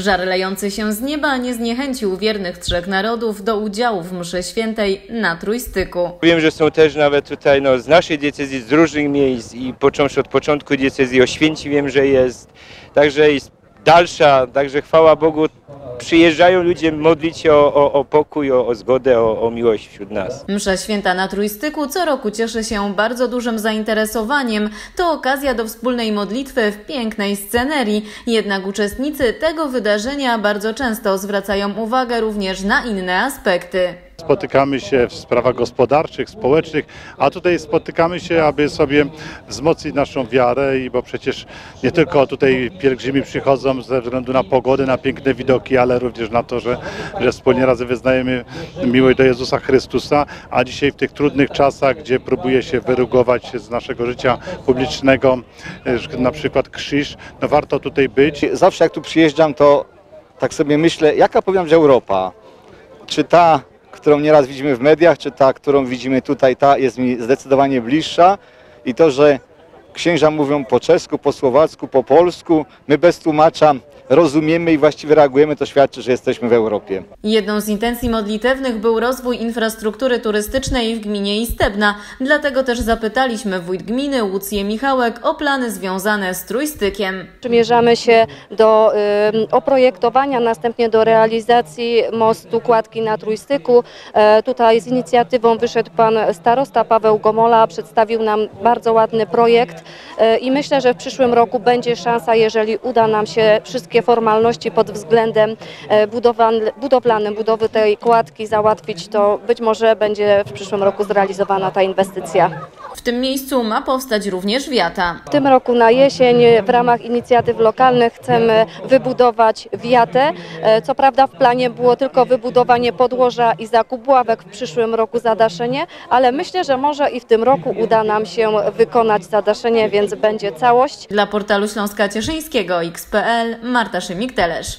Żar lejący się z nieba nie zniechęcił wiernych trzech narodów do udziału w mszy świętej na trójstyku. Wiem, że są też nawet tutaj no, z naszej diecezji, z różnych miejsc i począwszy od początku diecezji Oświęci wiem, że jest, także jest dalsza, także chwała Bogu, przyjeżdżają ludzie modlić się o, o, o pokój, o, o zgodę, o, o miłość wśród nas. Msza święta na trójstyku co roku cieszy się bardzo dużym zainteresowaniem. To okazja do wspólnej modlitwy w pięknej scenerii. Jednak uczestnicy tego wydarzenia bardzo często zwracają uwagę również na inne aspekty. Spotykamy się w sprawach gospodarczych, społecznych, a tutaj spotykamy się, aby sobie wzmocnić naszą wiarę, i bo przecież nie tylko tutaj pielgrzymi przychodzą ze względu na pogodę, na piękne widoki, ale również na to, że, że wspólnie razem wyznajemy miłość do Jezusa Chrystusa, a dzisiaj w tych trudnych czasach, gdzie próbuje się wyrugować z naszego życia publicznego, e, na przykład krzyż, no warto tutaj być. Zawsze jak tu przyjeżdżam, to tak sobie myślę, jaka powinna być Europa? Czy ta którą nieraz widzimy w mediach, czy ta, którą widzimy tutaj, ta jest mi zdecydowanie bliższa. I to, że księża mówią po czesku, po słowacku, po polsku, my bez tłumacza rozumiemy i właściwie reagujemy, to świadczy, że jesteśmy w Europie. Jedną z intencji modlitewnych był rozwój infrastruktury turystycznej w gminie Istebna. Dlatego też zapytaliśmy wójt gminy Łucję Michałek o plany związane z trójstykiem. Przymierzamy się do y, oprojektowania, następnie do realizacji mostu Kładki na Trójstyku. E, tutaj z inicjatywą wyszedł pan starosta Paweł Gomola, przedstawił nam bardzo ładny projekt i myślę, że w przyszłym roku będzie szansa, jeżeli uda nam się wszystkie formalności pod względem e, budowlanym, budowy tej kładki załatwić, to być może będzie w przyszłym roku zrealizowana ta inwestycja. W tym miejscu ma powstać również wiata. W tym roku na jesień w ramach inicjatyw lokalnych chcemy wybudować wiatę. E, co prawda w planie było tylko wybudowanie podłoża i zakup ławek w przyszłym roku zadaszenie, ale myślę, że może i w tym roku uda nam się wykonać zadaszenie, więc będzie całość. Dla portalu Śląska Cieszyńskiego XPL Marta Szymik-Telesz.